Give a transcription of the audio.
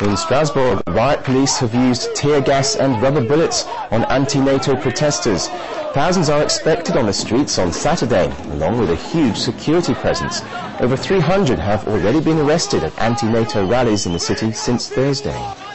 In Strasbourg, riot police have used tear gas and rubber bullets on anti-NATO protesters. Thousands are expected on the streets on Saturday, along with a huge security presence. Over 300 have already been arrested at anti-NATO rallies in the city since Thursday.